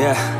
yeah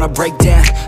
wanna break down.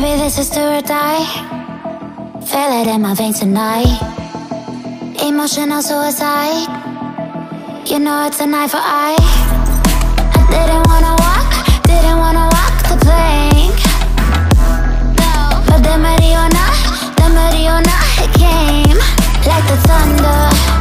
Baby, this is do or die. Feel it in my veins tonight. Emotional suicide. You know it's an eye for eye. I didn't wanna walk, didn't wanna walk the plank. But the Mariona, the Mariona, came like the thunder.